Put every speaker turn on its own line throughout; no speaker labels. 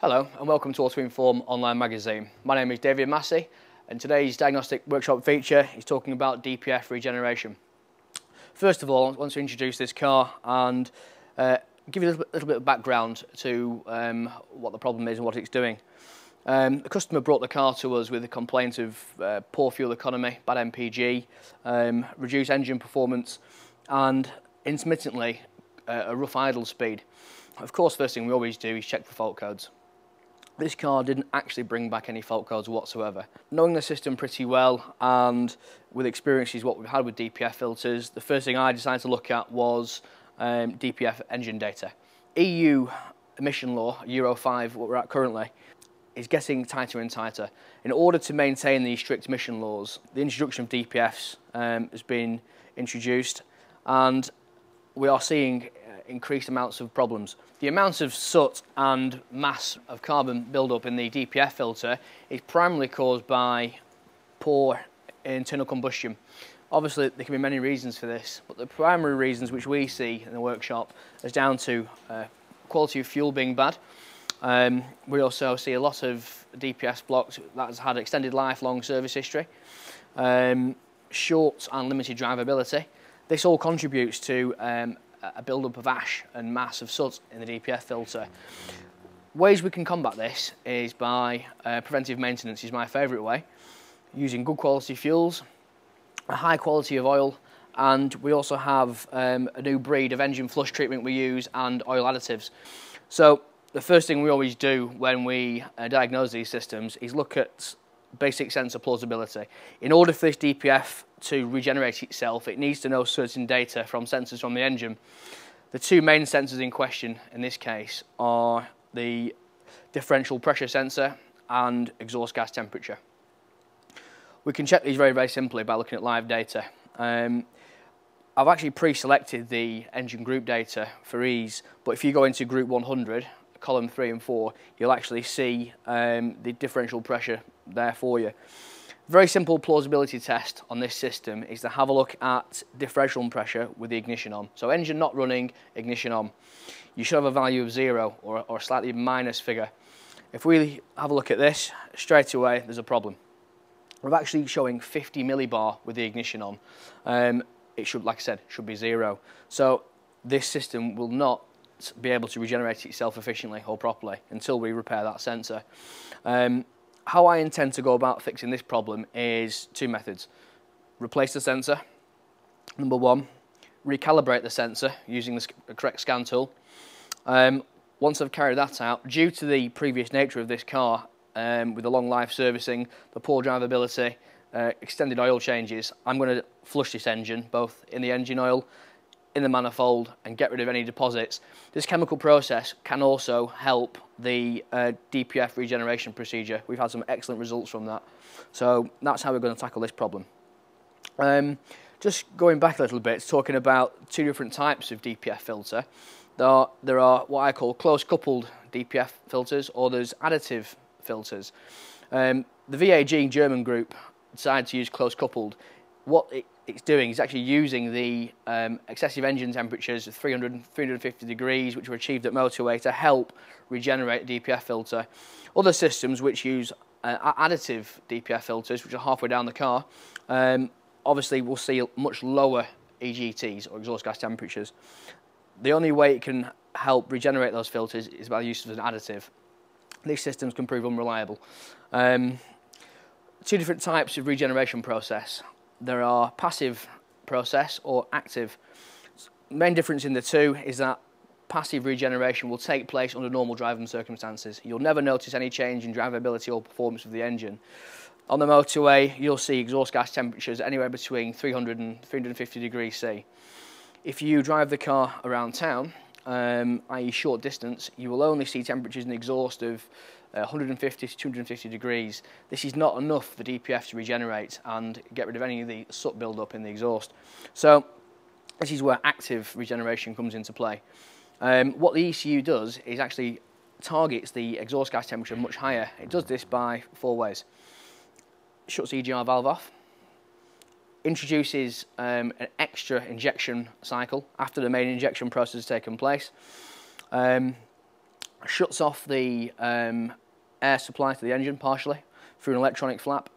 Hello and welcome to Auto Inform online magazine. My name is David Massey and today's diagnostic workshop feature is talking about DPF regeneration. First of all, I want to introduce this car and uh, give you a little, little, bit of background to um, what the problem is and what it's doing. Um, the customer brought the car to us with a complaint of uh, poor fuel economy, bad MPG, um, reduced engine performance and intermittently uh, a rough idle speed. Of course, first thing we always do is check for fault codes. This car didn't actually bring back any fault codes whatsoever. Knowing the system pretty well and with experiences what we've had with DPF filters, the first thing I decided to look at was um, DPF engine data. EU emission law, Euro 5, what we're at currently, is getting tighter and tighter. In order to maintain these strict emission laws, the introduction of DPFs um, has been introduced and we are seeing increased amounts of problems. The amount of soot and mass of carbon buildup in the DPF filter is primarily caused by poor internal combustion. Obviously, there can be many reasons for this, but the primary reasons which we see in the workshop is down to uh, quality of fuel being bad. Um, we also see a lot of DPS blocks that has had extended lifelong service history, um, short and limited drivability. This all contributes to um, a build-up of ash and mass of soot in the DPF filter. Ways we can combat this is by uh, preventive maintenance is my favourite way, using good quality fuels, a high quality of oil, and we also have um, a new breed of engine flush treatment we use and oil additives. So the first thing we always do when we uh, diagnose these systems is look at basic sense of plausibility. In order for this DPF to regenerate itself, it needs to know certain data from sensors from the engine. The two main sensors in question in this case are the differential pressure sensor and exhaust gas temperature. We can check these very, very simply by looking at live data. Um, I've actually pre-selected the engine group data for ease, but if you go into group 100, column 3 and 4, you'll actually see um, the differential pressure there for you. Very simple plausibility test on this system is to have a look at differential pressure with the ignition on. So engine not running, ignition on. You should have a value of zero or, or a slightly minus figure. If we have a look at this, straight away there's a problem. We're actually showing 50 millibar with the ignition on. Um, it should, like I said, should be zero. So this system will not be able to regenerate itself efficiently or properly until we repair that sensor. Um, how I intend to go about fixing this problem is two methods. Replace the sensor, number one. Recalibrate the sensor using the correct scan tool. Um, once I've carried that out, due to the previous nature of this car, um, with the long life servicing, the poor drivability, uh, extended oil changes, I'm going to flush this engine, both in the engine oil in the manifold and get rid of any deposits. This chemical process can also help the uh, DPF regeneration procedure. We've had some excellent results from that. So that's how we're going to tackle this problem. Um, just going back a little bit, talking about two different types of DPF filter. There are, there are what I call close coupled DPF filters or there's additive filters. Um, the VAG German group decided to use close coupled. What it it's doing is actually using the um, excessive engine temperatures of 300 350 degrees, which were achieved at motorway, to help regenerate the DPF filter. Other systems which use uh, additive DPF filters, which are halfway down the car, um, obviously will see much lower EGTs or exhaust gas temperatures. The only way it can help regenerate those filters is by the use of an additive. These systems can prove unreliable. Um, two different types of regeneration process there are passive process or active. Main difference in the two is that passive regeneration will take place under normal driving circumstances. You'll never notice any change in drivability or performance of the engine. On the motorway, you'll see exhaust gas temperatures anywhere between 300 and 350 degrees C. If you drive the car around town, um, i.e. short distance, you will only see temperatures in exhaust of uh, 150 to 250 degrees. This is not enough for the DPF to regenerate and get rid of any of the soot build-up in the exhaust. So this is where active regeneration comes into play. Um, what the ECU does is actually targets the exhaust gas temperature much higher. It does this by four ways. Shuts the EGR valve off, introduces um, an extra injection cycle after the main injection process has taken place, um, shuts off the um, air supply to the engine partially through an electronic flap.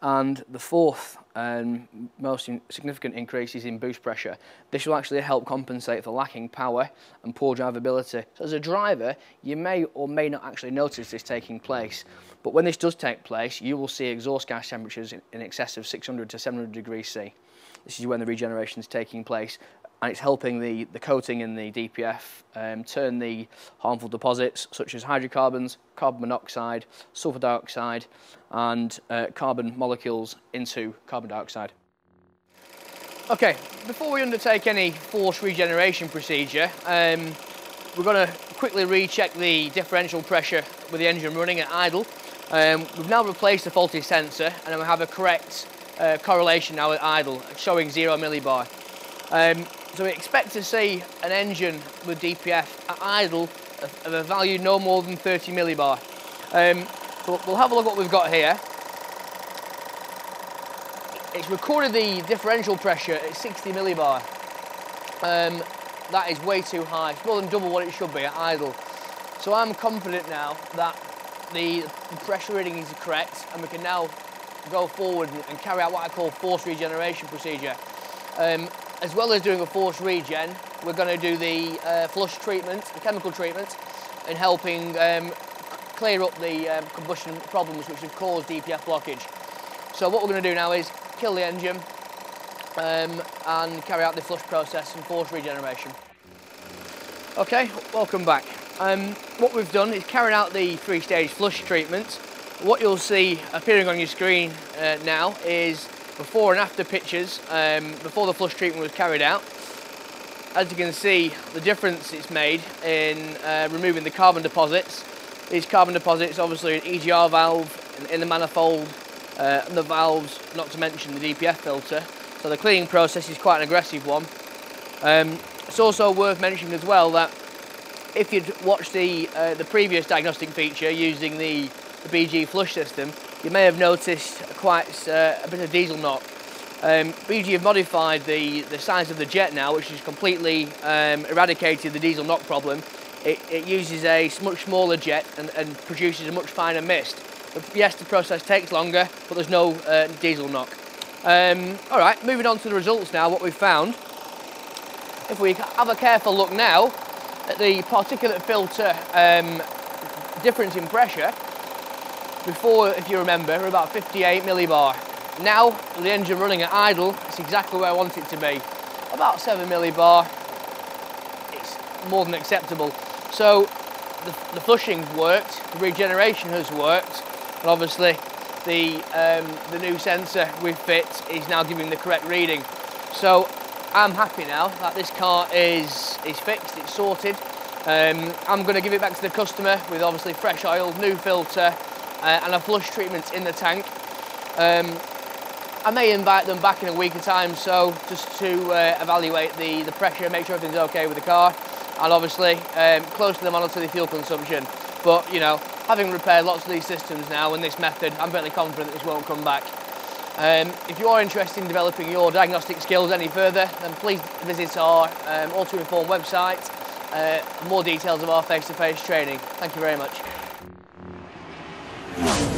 And the fourth and most significant increase is in boost pressure. This will actually help compensate for lacking power and poor drivability. So as a driver, you may or may not actually notice this taking place. But when this does take place, you will see exhaust gas temperatures in, in excess of 600 to 700 degrees C. This is when the regeneration is taking place and it's helping the, the coating in the DPF um, turn the harmful deposits such as hydrocarbons, carbon monoxide, sulfur dioxide and uh, carbon molecules into carbon dioxide. Okay, before we undertake any force regeneration procedure, um, we're going to quickly recheck the differential pressure with the engine running at idle. Um, we've now replaced the faulty sensor and we have a correct uh, correlation now at idle, showing zero millibar. Um, so we expect to see an engine with DPF at idle of, a value no more than 30 millibar. Um, so we'll have a look at what we've got here. It's recorded the differential pressure at 60 millibar. Um, that is way too high. It's more than double what it should be at idle. So I'm confident now that the, the pressure reading is correct and we can now go forward and carry out what I call force regeneration procedure. Um, as well as doing a force regen, we're going to do the uh, flush treatment, the chemical treatment, and helping um, clear up the um, combustion problems which have caused DPF blockage. So what we're going to do now is kill the engine um, and carry out the flush process and force regeneration. Okay, welcome back. Um, what we've done is carried out the three-stage flush treatment. What you'll see appearing on your screen uh, now is before and after pictures, um, before the flush treatment was carried out. As you can see, the difference it's made in uh, removing the carbon deposits. These carbon deposits, obviously an EGR valve in, in the manifold, uh, and the valves, not to mention the DPF filter. So the cleaning process is quite an aggressive one. Um, it's also worth mentioning as well that if you'd watched the, uh, the previous diagnostic feature using the, the BG flush system, you may have noticed quite uh, a bit of diesel knock. Um, BG have modified the, the size of the jet now, which has completely um, eradicated the diesel knock problem. It, it uses a much smaller jet and, and, produces a much finer mist. Yes, the process takes longer, but there's no uh, diesel knock. Um, all right, moving on to the results now, what we've found. If we have a careful look now, at the particulate filter um, difference in pressure, before, if you remember, we're about 58 millibar. Now, with the engine running at idle, it's exactly where I want it to be. About 7 millibar, it's more than acceptable. So, the, the worked, the regeneration has worked, and obviously the, um, the new sensor we've fit is now giving the correct reading. So I'm happy now that this car is, is fixed, it's sorted. Um, I'm going to give it back to the customer with obviously fresh oil, new filter uh, and a flush treatment in the tank. Um, I may invite them back in a week of time so just to uh, evaluate the, the pressure, make sure everything's okay with the car and obviously um, closely monitor the fuel consumption. But you know, having repaired lots of these systems now in this method, I'm fairly confident this won't come back. Um, if you are interested in developing your diagnostic skills any further, then please visit our um, Auto-Inform website uh, for more details of our face-to-face -face training. Thank you very much. No.